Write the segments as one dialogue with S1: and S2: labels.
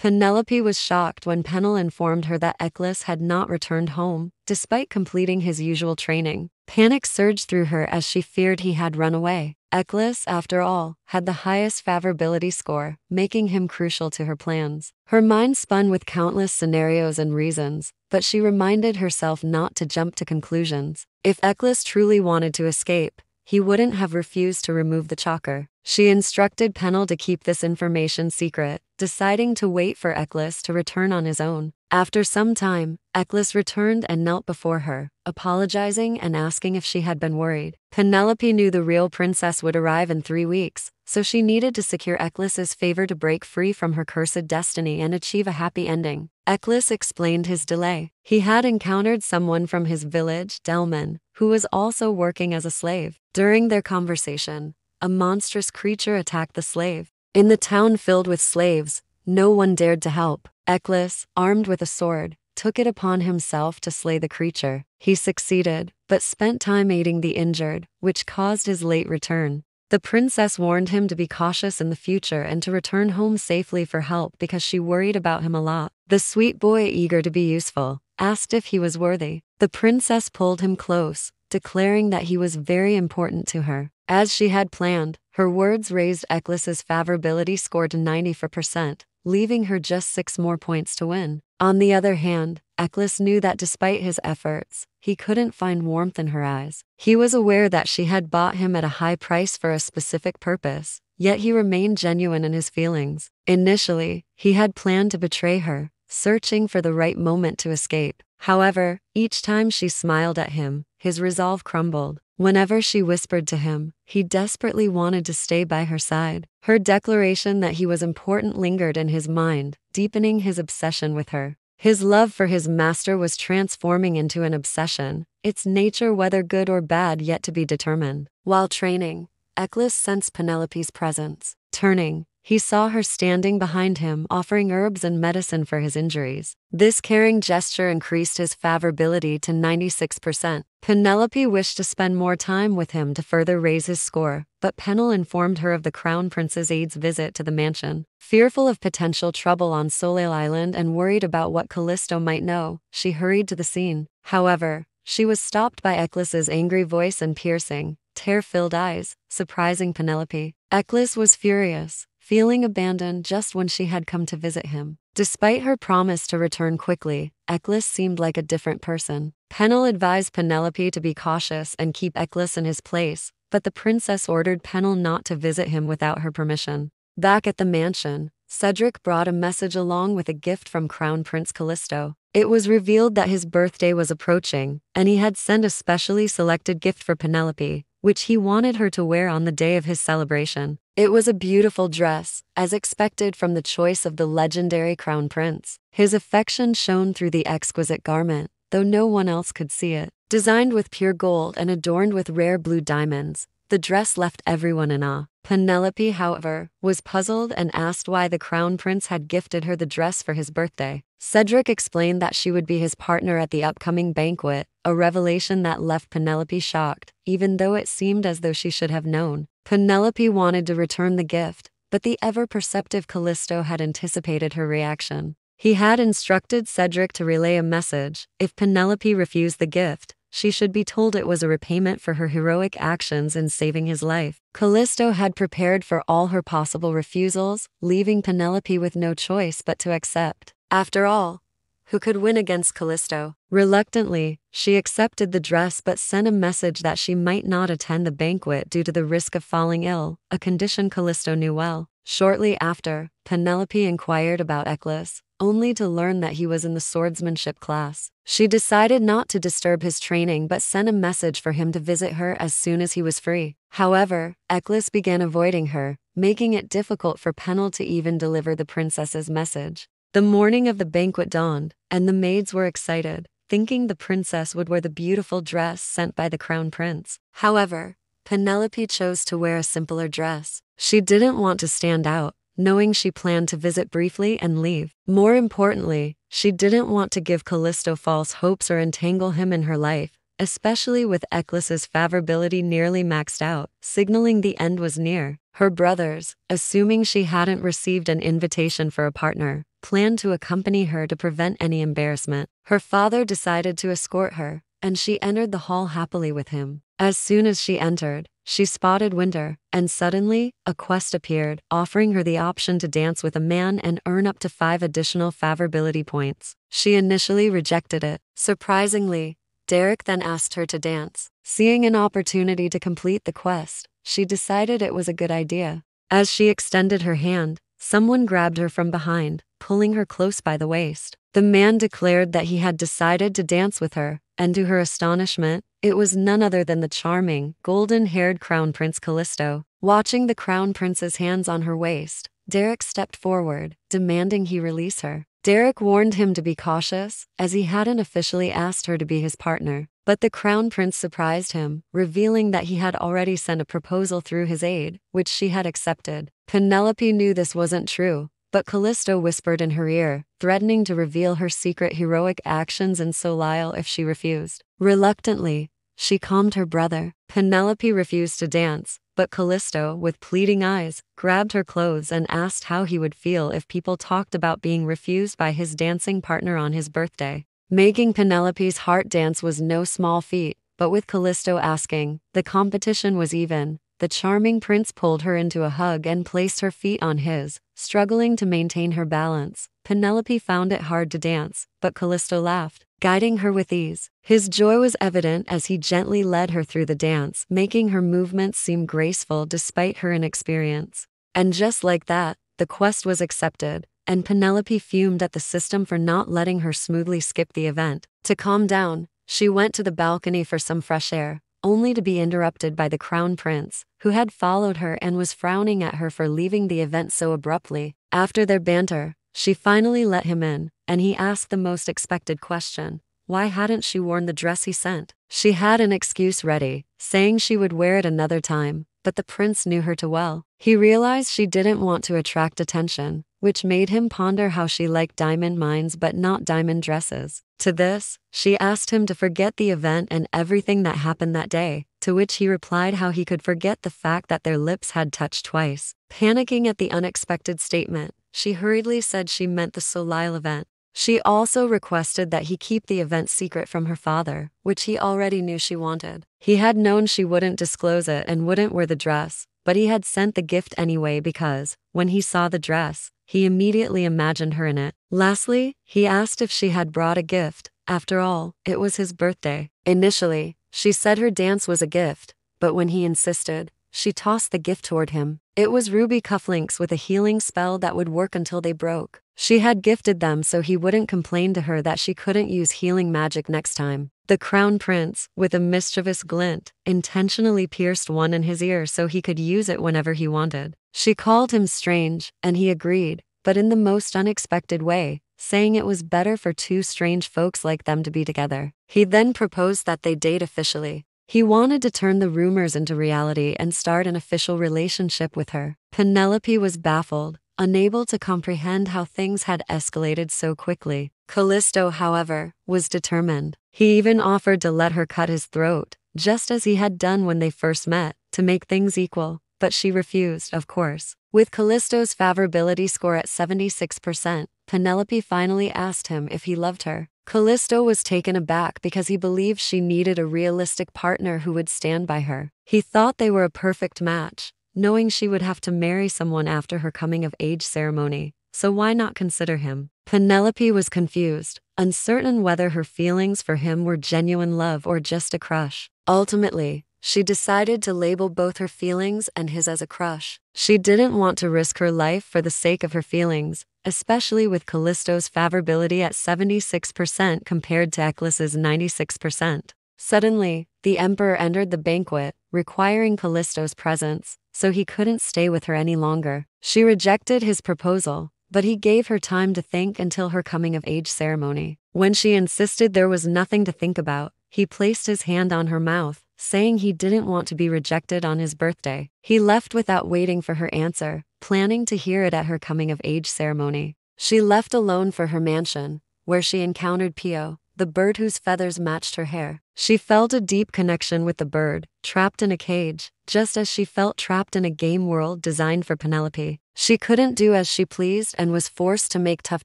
S1: Penelope was shocked when Pennel informed her that Eklis had not returned home, despite completing his usual training. Panic surged through her as she feared he had run away. Eklis, after all, had the highest favorability score, making him crucial to her plans. Her mind spun with countless scenarios and reasons, but she reminded herself not to jump to conclusions. If Eklis truly wanted to escape, he wouldn't have refused to remove the choker. She instructed Pennel to keep this information secret, deciding to wait for Eklis to return on his own. After some time, Eklis returned and knelt before her, apologizing and asking if she had been worried. Penelope knew the real princess would arrive in three weeks, so she needed to secure Eklis's favor to break free from her cursed destiny and achieve a happy ending. Eklis explained his delay. He had encountered someone from his village, Delman, who was also working as a slave. During their conversation, a monstrous creature attacked the slave. In the town filled with slaves, no one dared to help. Eklis, armed with a sword, took it upon himself to slay the creature. He succeeded, but spent time aiding the injured, which caused his late return. The princess warned him to be cautious in the future and to return home safely for help because she worried about him a lot. The sweet boy, eager to be useful, asked if he was worthy. The princess pulled him close, declaring that he was very important to her. As she had planned, her words raised Eklis's favorability score to 94%, leaving her just six more points to win. On the other hand, Eklis knew that despite his efforts, he couldn't find warmth in her eyes. He was aware that she had bought him at a high price for a specific purpose, yet he remained genuine in his feelings. Initially, he had planned to betray her, searching for the right moment to escape. However, each time she smiled at him, his resolve crumbled. Whenever she whispered to him, he desperately wanted to stay by her side. Her declaration that he was important lingered in his mind, deepening his obsession with her. His love for his master was transforming into an obsession, its nature whether good or bad yet to be determined. While training, Eklis sensed Penelope's presence. Turning, he saw her standing behind him, offering herbs and medicine for his injuries. This caring gesture increased his favorability to 96%. Penelope wished to spend more time with him to further raise his score, but Pennel informed her of the Crown Prince's aide's visit to the mansion. Fearful of potential trouble on Soleil Island and worried about what Callisto might know, she hurried to the scene. However, she was stopped by Eklis's angry voice and piercing, tear-filled eyes, surprising Penelope. Eklis was furious, feeling abandoned just when she had come to visit him. Despite her promise to return quickly, Eklis seemed like a different person. Pennel advised Penelope to be cautious and keep Eklis in his place, but the princess ordered Pennel not to visit him without her permission. Back at the mansion, Cedric brought a message along with a gift from Crown Prince Callisto. It was revealed that his birthday was approaching, and he had sent a specially selected gift for Penelope, which he wanted her to wear on the day of his celebration. It was a beautiful dress, as expected from the choice of the legendary crown prince. His affection shone through the exquisite garment, though no one else could see it. Designed with pure gold and adorned with rare blue diamonds, the dress left everyone in awe. Penelope, however, was puzzled and asked why the crown prince had gifted her the dress for his birthday. Cedric explained that she would be his partner at the upcoming banquet, a revelation that left Penelope shocked, even though it seemed as though she should have known. Penelope wanted to return the gift, but the ever perceptive Callisto had anticipated her reaction. He had instructed Cedric to relay a message if Penelope refused the gift, she should be told it was a repayment for her heroic actions in saving his life. Callisto had prepared for all her possible refusals, leaving Penelope with no choice but to accept. After all, who could win against Callisto? Reluctantly, she accepted the dress but sent a message that she might not attend the banquet due to the risk of falling ill, a condition Callisto knew well. Shortly after, Penelope inquired about Eklis, only to learn that he was in the swordsmanship class. She decided not to disturb his training but sent a message for him to visit her as soon as he was free. However, Eklis began avoiding her, making it difficult for Pennel to even deliver the princess's message. The morning of the banquet dawned, and the maids were excited, thinking the princess would wear the beautiful dress sent by the crown prince. However, Penelope chose to wear a simpler dress. She didn't want to stand out, knowing she planned to visit briefly and leave. More importantly, she didn't want to give Callisto false hopes or entangle him in her life, especially with Eklis's favorability nearly maxed out, signaling the end was near. Her brothers, assuming she hadn't received an invitation for a partner, planned to accompany her to prevent any embarrassment. Her father decided to escort her, and she entered the hall happily with him. As soon as she entered, she spotted Vinter, and suddenly, a quest appeared, offering her the option to dance with a man and earn up to five additional favorability points. She initially rejected it. Surprisingly, Derek then asked her to dance. Seeing an opportunity to complete the quest, she decided it was a good idea. As she extended her hand, someone grabbed her from behind, pulling her close by the waist. The man declared that he had decided to dance with her, and to her astonishment, it was none other than the charming, golden haired Crown Prince Callisto. Watching the Crown Prince's hands on her waist, Derek stepped forward, demanding he release her. Derek warned him to be cautious, as he hadn't officially asked her to be his partner. But the Crown Prince surprised him, revealing that he had already sent a proposal through his aide, which she had accepted. Penelope knew this wasn't true, but Callisto whispered in her ear, threatening to reveal her secret heroic actions in Soleil if she refused. Reluctantly, she calmed her brother. Penelope refused to dance, but Callisto, with pleading eyes, grabbed her clothes and asked how he would feel if people talked about being refused by his dancing partner on his birthday. Making Penelope's heart dance was no small feat, but with Callisto asking, the competition was even. The charming prince pulled her into a hug and placed her feet on his, struggling to maintain her balance. Penelope found it hard to dance, but Callisto laughed guiding her with ease. His joy was evident as he gently led her through the dance, making her movements seem graceful despite her inexperience. And just like that, the quest was accepted, and Penelope fumed at the system for not letting her smoothly skip the event. To calm down, she went to the balcony for some fresh air, only to be interrupted by the crown prince, who had followed her and was frowning at her for leaving the event so abruptly. After their banter, she finally let him in, and he asked the most expected question why hadn't she worn the dress he sent? She had an excuse ready, saying she would wear it another time, but the prince knew her too well. He realized she didn't want to attract attention, which made him ponder how she liked diamond mines but not diamond dresses. To this, she asked him to forget the event and everything that happened that day, to which he replied how he could forget the fact that their lips had touched twice. Panicking at the unexpected statement, she hurriedly said she meant the Soleil event. She also requested that he keep the event secret from her father, which he already knew she wanted. He had known she wouldn't disclose it and wouldn't wear the dress, but he had sent the gift anyway because, when he saw the dress, he immediately imagined her in it. Lastly, he asked if she had brought a gift. After all, it was his birthday. Initially, she said her dance was a gift, but when he insisted, she tossed the gift toward him. It was ruby cufflinks with a healing spell that would work until they broke. She had gifted them so he wouldn't complain to her that she couldn't use healing magic next time. The crown prince, with a mischievous glint, intentionally pierced one in his ear so he could use it whenever he wanted. She called him strange, and he agreed, but in the most unexpected way, saying it was better for two strange folks like them to be together. He then proposed that they date officially, he wanted to turn the rumors into reality and start an official relationship with her. Penelope was baffled, unable to comprehend how things had escalated so quickly. Callisto, however, was determined. He even offered to let her cut his throat, just as he had done when they first met, to make things equal, but she refused, of course. With Callisto's favorability score at 76%, Penelope finally asked him if he loved her. Callisto was taken aback because he believed she needed a realistic partner who would stand by her. He thought they were a perfect match, knowing she would have to marry someone after her coming of age ceremony, so why not consider him? Penelope was confused, uncertain whether her feelings for him were genuine love or just a crush. Ultimately, she decided to label both her feelings and his as a crush. She didn't want to risk her life for the sake of her feelings, especially with Callisto's favorability at 76% compared to Eccles's 96%. Suddenly, the Emperor entered the banquet, requiring Callisto's presence, so he couldn't stay with her any longer. She rejected his proposal, but he gave her time to think until her coming of age ceremony. When she insisted there was nothing to think about, he placed his hand on her mouth, saying he didn't want to be rejected on his birthday. He left without waiting for her answer, planning to hear it at her coming of age ceremony. She left alone for her mansion, where she encountered Pio, the bird whose feathers matched her hair. She felt a deep connection with the bird, trapped in a cage, just as she felt trapped in a game world designed for Penelope. She couldn't do as she pleased and was forced to make tough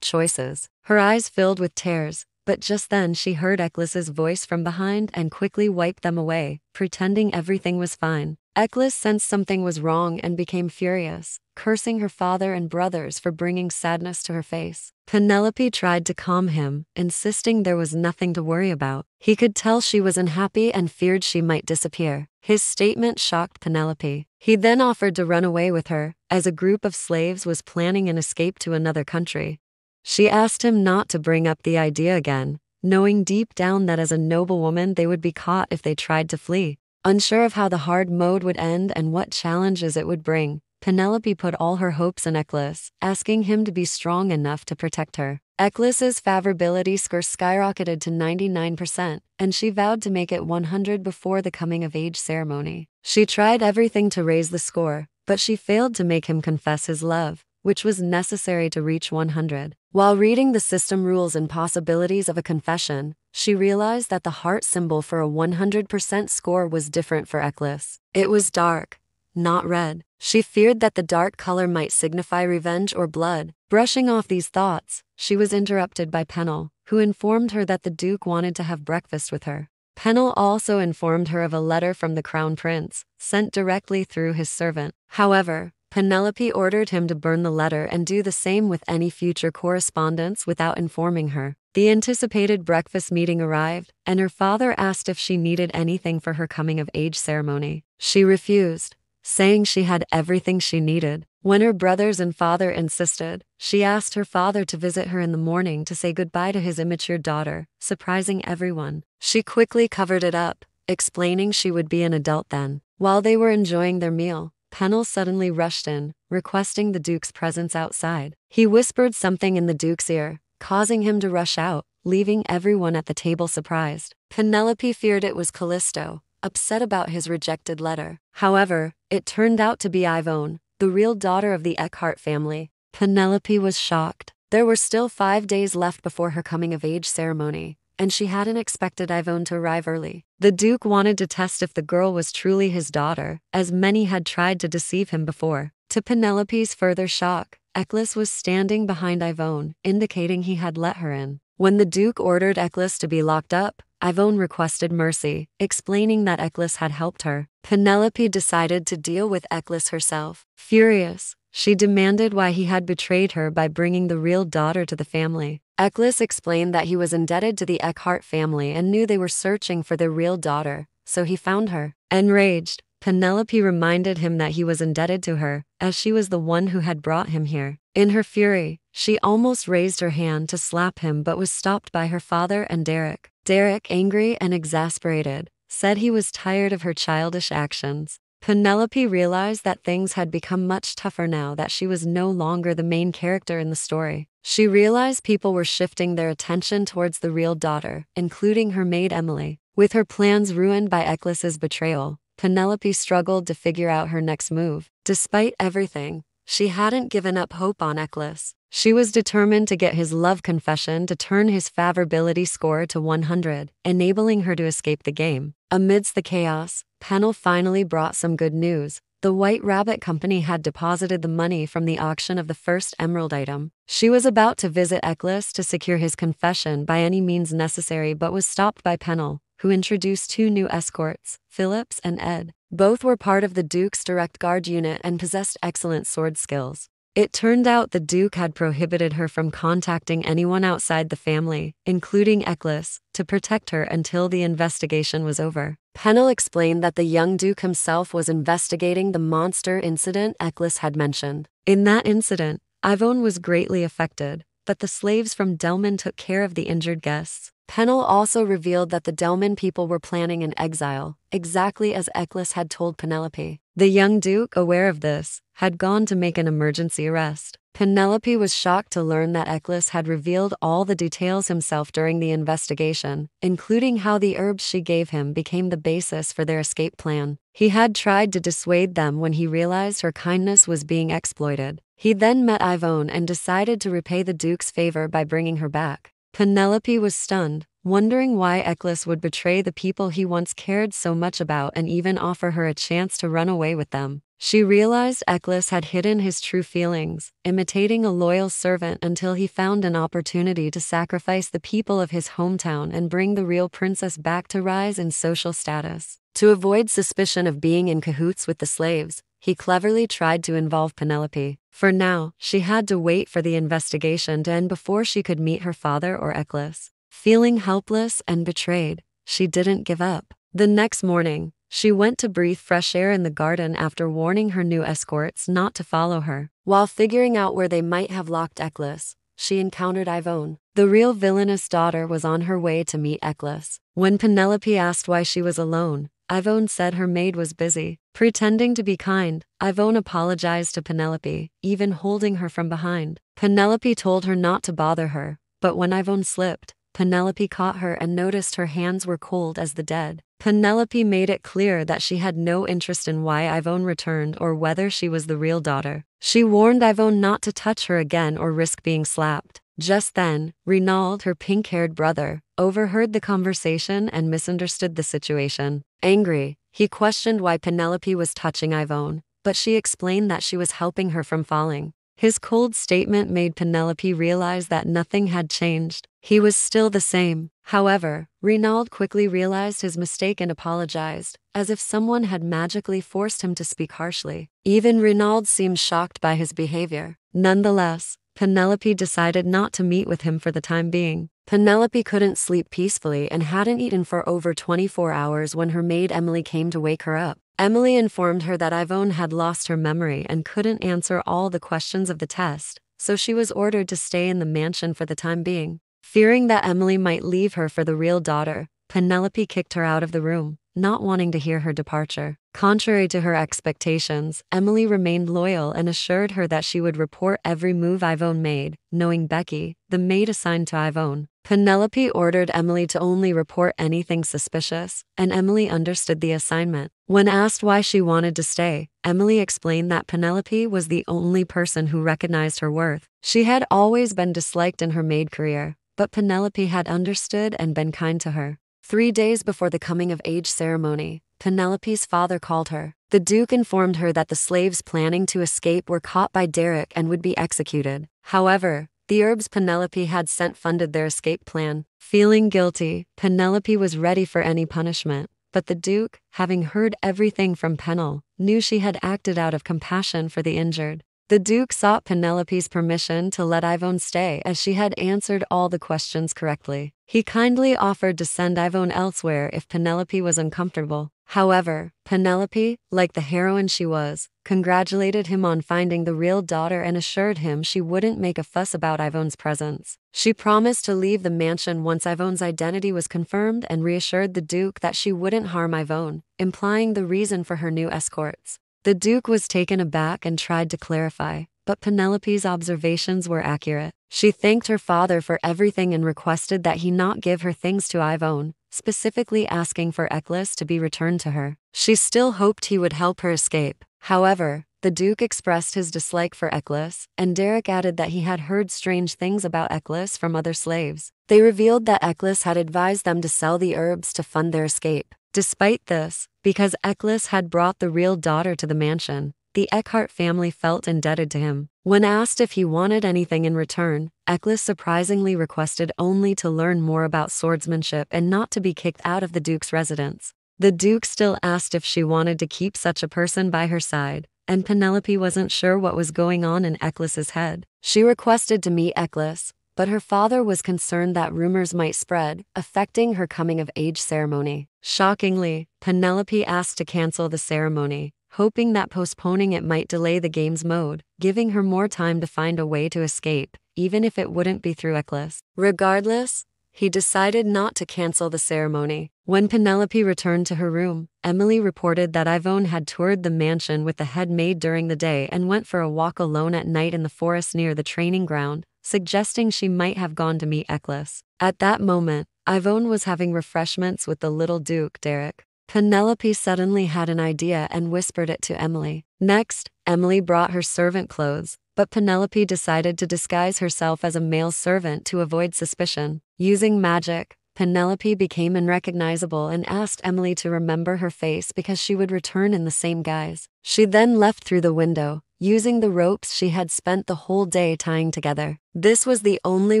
S1: choices. Her eyes filled with tears, but just then she heard Eklis's voice from behind and quickly wiped them away, pretending everything was fine. Eklis sensed something was wrong and became furious, cursing her father and brothers for bringing sadness to her face. Penelope tried to calm him, insisting there was nothing to worry about. He could tell she was unhappy and feared she might disappear. His statement shocked Penelope. He then offered to run away with her, as a group of slaves was planning an escape to another country. She asked him not to bring up the idea again, knowing deep down that as a noble woman they would be caught if they tried to flee. Unsure of how the hard mode would end and what challenges it would bring, Penelope put all her hopes in Eccles, asking him to be strong enough to protect her. Eccles's favorability score skyrocketed to 99%, and she vowed to make it 100 before the coming of age ceremony. She tried everything to raise the score, but she failed to make him confess his love, which was necessary to reach 100. While reading the system rules and possibilities of a confession, she realized that the heart symbol for a 100% score was different for Eccles. It was dark, not red. She feared that the dark color might signify revenge or blood. Brushing off these thoughts, she was interrupted by Pennel, who informed her that the Duke wanted to have breakfast with her. Pennel also informed her of a letter from the Crown Prince, sent directly through his servant. However, Penelope ordered him to burn the letter and do the same with any future correspondence without informing her. The anticipated breakfast meeting arrived, and her father asked if she needed anything for her coming of age ceremony. She refused, saying she had everything she needed. When her brothers and father insisted, she asked her father to visit her in the morning to say goodbye to his immature daughter, surprising everyone. She quickly covered it up, explaining she would be an adult then. While they were enjoying their meal, Pennel suddenly rushed in, requesting the Duke's presence outside. He whispered something in the Duke's ear, causing him to rush out, leaving everyone at the table surprised. Penelope feared it was Callisto, upset about his rejected letter. However, it turned out to be Yvonne, the real daughter of the Eckhart family. Penelope was shocked. There were still five days left before her coming of age ceremony, and she hadn't expected Yvonne to arrive early. The Duke wanted to test if the girl was truly his daughter, as many had tried to deceive him before. To Penelope's further shock, Eccles was standing behind Yvonne, indicating he had let her in. When the Duke ordered Eccles to be locked up, Yvonne requested mercy, explaining that Eccles had helped her. Penelope decided to deal with Eccles herself. Furious, she demanded why he had betrayed her by bringing the real daughter to the family. Eccles explained that he was indebted to the Eckhart family and knew they were searching for their real daughter, so he found her. Enraged, Penelope reminded him that he was indebted to her, as she was the one who had brought him here. In her fury, she almost raised her hand to slap him but was stopped by her father and Derek. Derek, angry and exasperated, said he was tired of her childish actions. Penelope realized that things had become much tougher now that she was no longer the main character in the story. She realized people were shifting their attention towards the real daughter, including her maid Emily. With her plans ruined by Eccles's betrayal, Penelope struggled to figure out her next move. Despite everything, she hadn't given up hope on Eccles. She was determined to get his love confession to turn his favorability score to 100, enabling her to escape the game. Amidst the chaos, Pennel finally brought some good news. The White Rabbit Company had deposited the money from the auction of the first emerald item. She was about to visit Eccles to secure his confession by any means necessary but was stopped by Pennel, who introduced two new escorts, Phillips and Ed. Both were part of the Duke's direct guard unit and possessed excellent sword skills. It turned out the Duke had prohibited her from contacting anyone outside the family, including Eccles, to protect her until the investigation was over. Pennel explained that the young Duke himself was investigating the monster incident Eccles had mentioned. In that incident, Yvonne was greatly affected, but the slaves from Delman took care of the injured guests. Pennel also revealed that the Delman people were planning an exile, exactly as Eccles had told Penelope. The young Duke, aware of this, had gone to make an emergency arrest. Penelope was shocked to learn that Eccles had revealed all the details himself during the investigation, including how the herbs she gave him became the basis for their escape plan. He had tried to dissuade them when he realized her kindness was being exploited. He then met Yvonne and decided to repay the Duke's favor by bringing her back. Penelope was stunned, wondering why Eklis would betray the people he once cared so much about and even offer her a chance to run away with them. She realized Eklis had hidden his true feelings, imitating a loyal servant until he found an opportunity to sacrifice the people of his hometown and bring the real princess back to rise in social status. To avoid suspicion of being in cahoots with the slaves, he cleverly tried to involve Penelope. For now, she had to wait for the investigation to end before she could meet her father or Eklis. Feeling helpless and betrayed, she didn't give up. The next morning, she went to breathe fresh air in the garden after warning her new escorts not to follow her. While figuring out where they might have locked Eklis, she encountered Yvonne. The real villainous daughter was on her way to meet Eklis. When Penelope asked why she was alone, Yvonne said her maid was busy. Pretending to be kind, Yvonne apologized to Penelope, even holding her from behind. Penelope told her not to bother her, but when Yvonne slipped, Penelope caught her and noticed her hands were cold as the dead. Penelope made it clear that she had no interest in why Yvonne returned or whether she was the real daughter. She warned Yvonne not to touch her again or risk being slapped. Just then, Renaud, her pink haired brother, overheard the conversation and misunderstood the situation. Angry, he questioned why Penelope was touching Yvonne, but she explained that she was helping her from falling. His cold statement made Penelope realize that nothing had changed. He was still the same. However, Renaud quickly realized his mistake and apologized, as if someone had magically forced him to speak harshly. Even Renaud seemed shocked by his behavior. Nonetheless, Penelope decided not to meet with him for the time being. Penelope couldn't sleep peacefully and hadn't eaten for over 24 hours when her maid Emily came to wake her up. Emily informed her that Yvonne had lost her memory and couldn't answer all the questions of the test, so she was ordered to stay in the mansion for the time being. Fearing that Emily might leave her for the real daughter, Penelope kicked her out of the room, not wanting to hear her departure. Contrary to her expectations, Emily remained loyal and assured her that she would report every move Yvonne made, knowing Becky, the maid assigned to Yvonne. Penelope ordered Emily to only report anything suspicious, and Emily understood the assignment. When asked why she wanted to stay, Emily explained that Penelope was the only person who recognized her worth. She had always been disliked in her maid career, but Penelope had understood and been kind to her. Three days before the coming of age ceremony, Penelope's father called her. The Duke informed her that the slaves planning to escape were caught by Derek and would be executed. However, the herbs Penelope had sent funded their escape plan. Feeling guilty, Penelope was ready for any punishment. But the Duke, having heard everything from Pennel, knew she had acted out of compassion for the injured. The Duke sought Penelope's permission to let Yvonne stay as she had answered all the questions correctly. He kindly offered to send Yvonne elsewhere if Penelope was uncomfortable. However, Penelope, like the heroine she was, congratulated him on finding the real daughter and assured him she wouldn't make a fuss about Yvonne's presence. She promised to leave the mansion once Yvonne's identity was confirmed and reassured the Duke that she wouldn't harm Yvonne, implying the reason for her new escorts. The Duke was taken aback and tried to clarify, but Penelope's observations were accurate. She thanked her father for everything and requested that he not give her things to Yvonne, specifically asking for Eklis to be returned to her. She still hoped he would help her escape. However, the Duke expressed his dislike for Eklis, and Derek added that he had heard strange things about Eklis from other slaves. They revealed that Eklis had advised them to sell the herbs to fund their escape. Despite this, because Eklis had brought the real daughter to the mansion, the Eckhart family felt indebted to him. When asked if he wanted anything in return, Eklis surprisingly requested only to learn more about swordsmanship and not to be kicked out of the Duke's residence. The Duke still asked if she wanted to keep such a person by her side, and Penelope wasn't sure what was going on in Eklis's head. She requested to meet Eklis, but her father was concerned that rumors might spread, affecting her coming of age ceremony. Shockingly, Penelope asked to cancel the ceremony, hoping that postponing it might delay the game's mode, giving her more time to find a way to escape, even if it wouldn't be through Eklis. Regardless, he decided not to cancel the ceremony. When Penelope returned to her room, Emily reported that Yvonne had toured the mansion with the head maid during the day and went for a walk alone at night in the forest near the training ground, suggesting she might have gone to meet Eklis. At that moment, Yvonne was having refreshments with the little Duke, Derek. Penelope suddenly had an idea and whispered it to Emily. Next, Emily brought her servant clothes, but Penelope decided to disguise herself as a male servant to avoid suspicion. Using magic, Penelope became unrecognizable and asked Emily to remember her face because she would return in the same guise. She then left through the window, using the ropes she had spent the whole day tying together. This was the only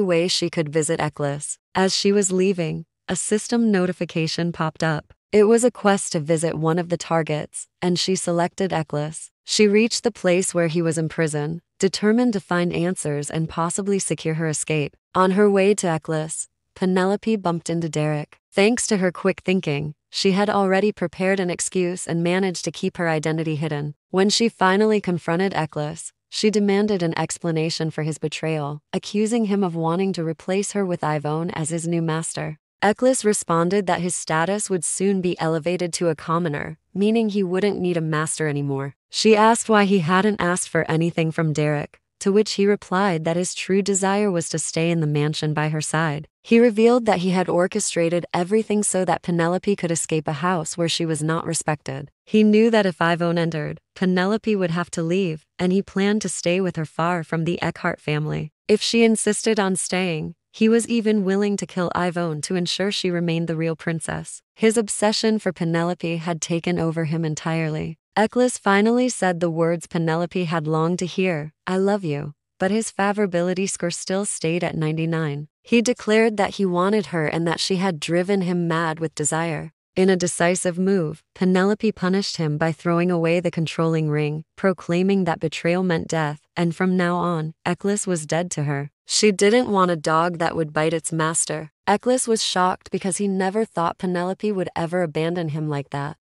S1: way she could visit Eccles. As she was leaving, a system notification popped up. It was a quest to visit one of the targets, and she selected Eccles. She reached the place where he was in prison, determined to find answers and possibly secure her escape. On her way to Eccles, Penelope bumped into Derek. Thanks to her quick thinking, she had already prepared an excuse and managed to keep her identity hidden. When she finally confronted Eccles, she demanded an explanation for his betrayal, accusing him of wanting to replace her with Yvonne as his new master. Eccles responded that his status would soon be elevated to a commoner, meaning he wouldn't need a master anymore. She asked why he hadn't asked for anything from Derek, to which he replied that his true desire was to stay in the mansion by her side. He revealed that he had orchestrated everything so that Penelope could escape a house where she was not respected. He knew that if Yvonne entered, Penelope would have to leave, and he planned to stay with her far from the Eckhart family. If she insisted on staying, he was even willing to kill Yvonne to ensure she remained the real princess. His obsession for Penelope had taken over him entirely. Eccles finally said the words Penelope had longed to hear I love you, but his favorability score still stayed at 99. He declared that he wanted her and that she had driven him mad with desire. In a decisive move, Penelope punished him by throwing away the controlling ring, proclaiming that betrayal meant death, and from now on, Eccles was dead to her. She didn't want a dog that would bite its master. Eccles was shocked because he never thought Penelope would ever abandon him like that.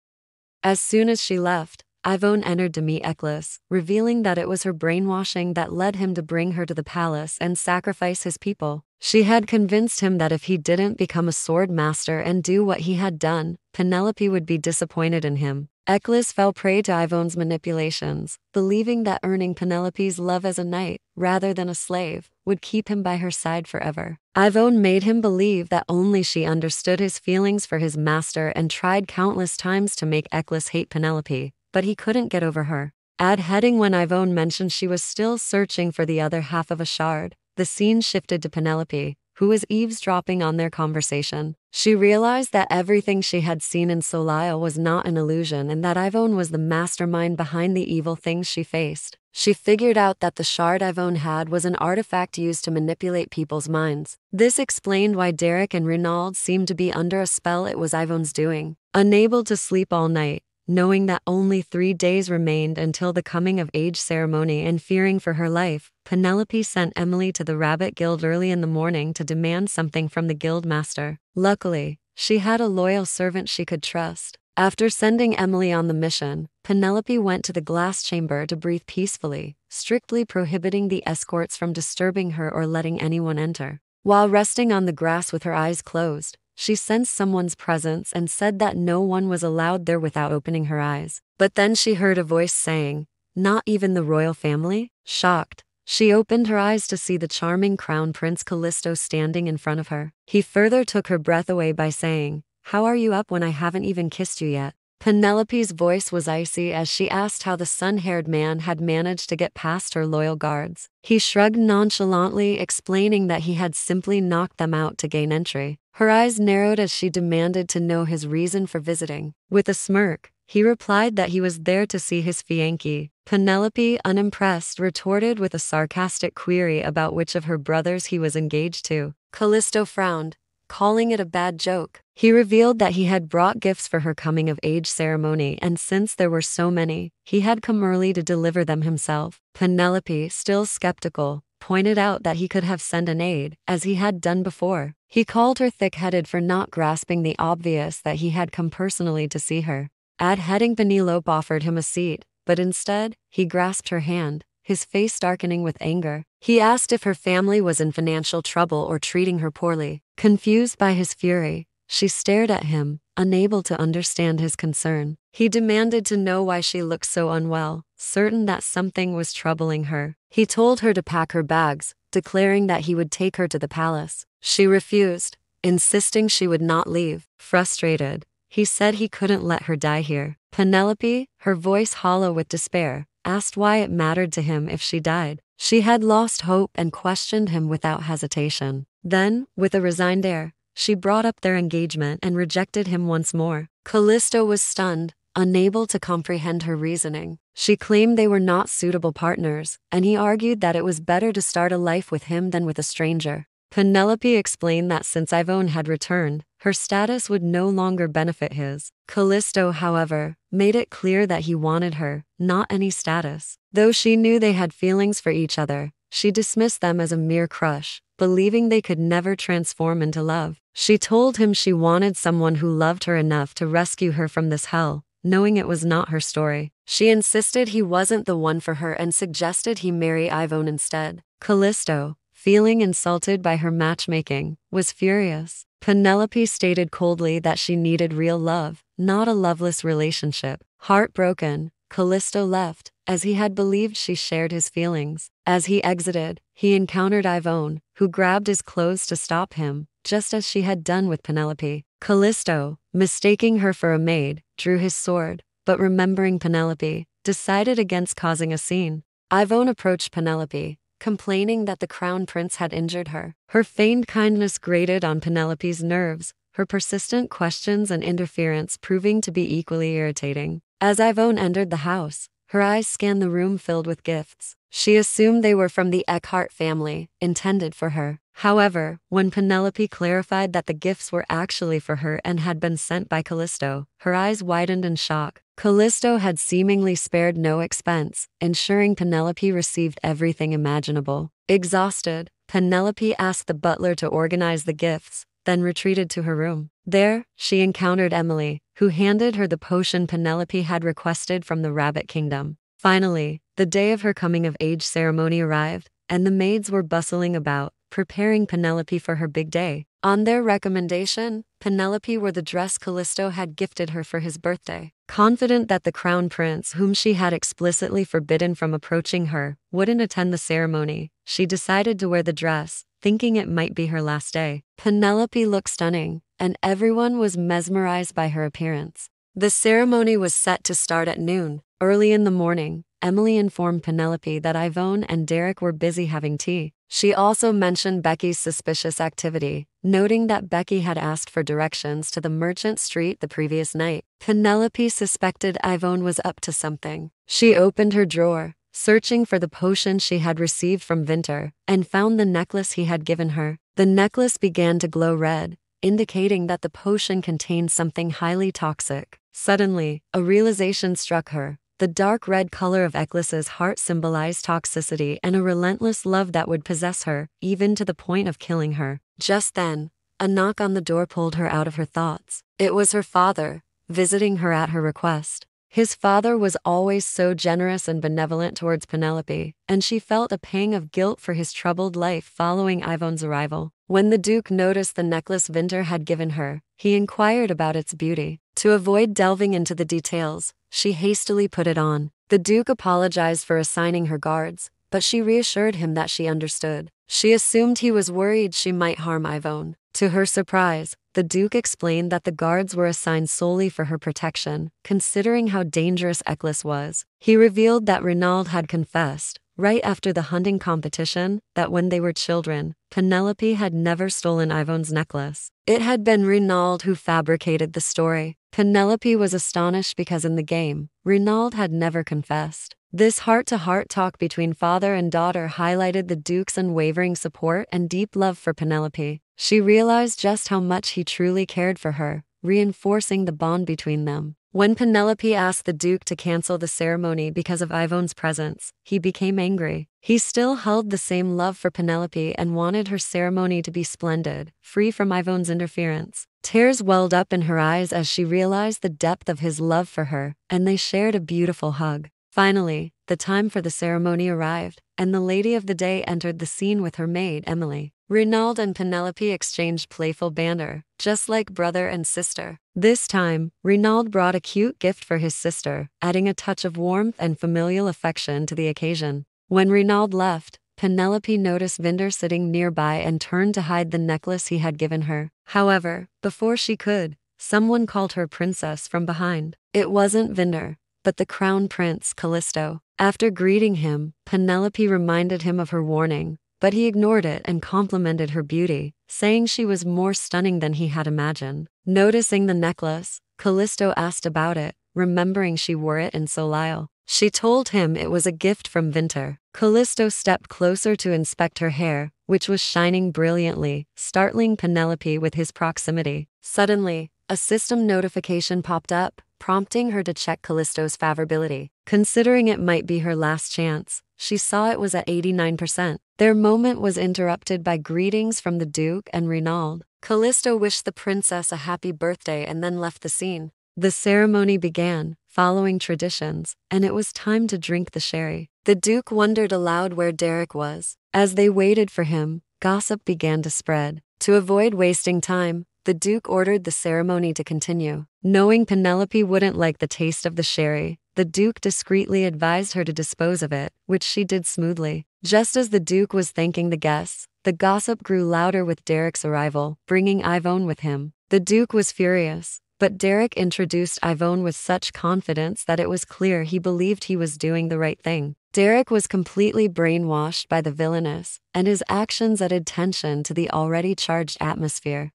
S1: As soon as she left, Yvonne entered to meet Eccles, revealing that it was her brainwashing that led him to bring her to the palace and sacrifice his people. She had convinced him that if he didn't become a sword master and do what he had done, Penelope would be disappointed in him. Eccles fell prey to Yvonne's manipulations, believing that earning Penelope's love as a knight, rather than a slave, would keep him by her side forever. Yvonne made him believe that only she understood his feelings for his master and tried countless times to make Eccles hate Penelope, but he couldn't get over her. Add heading when Yvonne mentioned she was still searching for the other half of a shard, the scene shifted to Penelope, who was eavesdropping on their conversation. She realized that everything she had seen in Soleil was not an illusion and that Yvonne was the mastermind behind the evil things she faced. She figured out that the shard Yvonne had was an artifact used to manipulate people's minds. This explained why Derek and Renaud seemed to be under a spell it was Yvonne's doing. Unable to sleep all night, Knowing that only three days remained until the coming of age ceremony and fearing for her life, Penelope sent Emily to the Rabbit Guild early in the morning to demand something from the guild master. Luckily, she had a loyal servant she could trust. After sending Emily on the mission, Penelope went to the glass chamber to breathe peacefully, strictly prohibiting the escorts from disturbing her or letting anyone enter. While resting on the grass with her eyes closed, she sensed someone's presence and said that no one was allowed there without opening her eyes. But then she heard a voice saying, Not even the royal family? Shocked, she opened her eyes to see the charming crown prince Callisto standing in front of her. He further took her breath away by saying, How are you up when I haven't even kissed you yet? Penelope's voice was icy as she asked how the sun haired man had managed to get past her loyal guards. He shrugged nonchalantly, explaining that he had simply knocked them out to gain entry. Her eyes narrowed as she demanded to know his reason for visiting. With a smirk, he replied that he was there to see his fiancée. Penelope, unimpressed, retorted with a sarcastic query about which of her brothers he was engaged to. Callisto frowned, calling it a bad joke. He revealed that he had brought gifts for her coming of age ceremony, and since there were so many, he had come early to deliver them himself. Penelope, still skeptical, pointed out that he could have sent an aide, as he had done before. He called her thick headed for not grasping the obvious that he had come personally to see her. At heading, Penelope offered him a seat, but instead, he grasped her hand, his face darkening with anger. He asked if her family was in financial trouble or treating her poorly. Confused by his fury, she stared at him, unable to understand his concern. He demanded to know why she looked so unwell, certain that something was troubling her. He told her to pack her bags, declaring that he would take her to the palace. She refused, insisting she would not leave. Frustrated, he said he couldn't let her die here. Penelope, her voice hollow with despair, asked why it mattered to him if she died. She had lost hope and questioned him without hesitation. Then, with a resigned air, she brought up their engagement and rejected him once more. Callisto was stunned, unable to comprehend her reasoning. She claimed they were not suitable partners, and he argued that it was better to start a life with him than with a stranger. Penelope explained that since Yvonne had returned, her status would no longer benefit his. Callisto, however, made it clear that he wanted her, not any status. Though she knew they had feelings for each other, she dismissed them as a mere crush, believing they could never transform into love. She told him she wanted someone who loved her enough to rescue her from this hell, knowing it was not her story. She insisted he wasn't the one for her and suggested he marry Yvonne instead. Callisto, feeling insulted by her matchmaking, was furious. Penelope stated coldly that she needed real love, not a loveless relationship. Heartbroken, Callisto left, as he had believed she shared his feelings. As he exited, he encountered Yvonne, who grabbed his clothes to stop him, just as she had done with Penelope. Callisto, mistaking her for a maid, drew his sword, but remembering Penelope, decided against causing a scene. Yvonne approached Penelope, complaining that the crown prince had injured her. Her feigned kindness grated on Penelope's nerves, her persistent questions and interference proving to be equally irritating. As Yvonne entered the house, her eyes scanned the room filled with gifts. She assumed they were from the Eckhart family, intended for her. However, when Penelope clarified that the gifts were actually for her and had been sent by Callisto, her eyes widened in shock. Callisto had seemingly spared no expense, ensuring Penelope received everything imaginable. Exhausted, Penelope asked the butler to organize the gifts, then retreated to her room. There, she encountered Emily, who handed her the potion Penelope had requested from the Rabbit Kingdom. Finally, the day of her coming of age ceremony arrived, and the maids were bustling about, preparing Penelope for her big day. On their recommendation, Penelope wore the dress Callisto had gifted her for his birthday. Confident that the crown prince, whom she had explicitly forbidden from approaching her, wouldn't attend the ceremony, she decided to wear the dress, thinking it might be her last day. Penelope looked stunning, and everyone was mesmerized by her appearance. The ceremony was set to start at noon. Early in the morning, Emily informed Penelope that Yvonne and Derek were busy having tea. She also mentioned Becky's suspicious activity, noting that Becky had asked for directions to the merchant street the previous night. Penelope suspected Yvonne was up to something. She opened her drawer, searching for the potion she had received from Vinter, and found the necklace he had given her. The necklace began to glow red, indicating that the potion contained something highly toxic. Suddenly, a realization struck her. The dark red color of Eccles's heart symbolized toxicity and a relentless love that would possess her, even to the point of killing her. Just then, a knock on the door pulled her out of her thoughts. It was her father, visiting her at her request. His father was always so generous and benevolent towards Penelope, and she felt a pang of guilt for his troubled life following Yvonne's arrival. When the Duke noticed the necklace Vinter had given her, he inquired about its beauty. To avoid delving into the details, she hastily put it on. The Duke apologized for assigning her guards, but she reassured him that she understood. She assumed he was worried she might harm Yvonne. To her surprise, the Duke explained that the guards were assigned solely for her protection, considering how dangerous Eccles was. He revealed that Renaud had confessed, right after the hunting competition, that when they were children, Penelope had never stolen Yvonne's necklace. It had been Renaud who fabricated the story. Penelope was astonished because in the game, Renaud had never confessed. This heart to heart talk between father and daughter highlighted the Duke's unwavering support and deep love for Penelope. She realized just how much he truly cared for her, reinforcing the bond between them. When Penelope asked the Duke to cancel the ceremony because of Yvonne's presence, he became angry. He still held the same love for Penelope and wanted her ceremony to be splendid, free from Yvonne's interference. Tears welled up in her eyes as she realized the depth of his love for her, and they shared a beautiful hug. Finally, the time for the ceremony arrived, and the lady of the day entered the scene with her maid, Emily. Renaud and Penelope exchanged playful banter, just like brother and sister. This time, Renaud brought a cute gift for his sister, adding a touch of warmth and familial affection to the occasion. When Renaud left, Penelope noticed Vinter sitting nearby and turned to hide the necklace he had given her. However, before she could, someone called her princess from behind. It wasn't Vinter, but the crown prince, Callisto. After greeting him, Penelope reminded him of her warning, but he ignored it and complimented her beauty, saying she was more stunning than he had imagined. Noticing the necklace, Callisto asked about it, remembering she wore it in Soleil. She told him it was a gift from Vinter. Callisto stepped closer to inspect her hair, which was shining brilliantly, startling Penelope with his proximity. Suddenly, a system notification popped up, prompting her to check Callisto's favorability. Considering it might be her last chance, she saw it was at 89%. Their moment was interrupted by greetings from the Duke and Renaud. Callisto wished the princess a happy birthday and then left the scene. The ceremony began, following traditions, and it was time to drink the sherry. The Duke wondered aloud where Derek was. As they waited for him, gossip began to spread. To avoid wasting time, the Duke ordered the ceremony to continue. Knowing Penelope wouldn't like the taste of the sherry, the Duke discreetly advised her to dispose of it, which she did smoothly. Just as the Duke was thanking the guests, the gossip grew louder with Derek's arrival, bringing Yvonne with him. The Duke was furious, but Derek introduced Yvonne with such confidence that it was clear he believed he was doing the right thing. Derek was completely brainwashed by the villainess, and his actions added tension to the already charged atmosphere.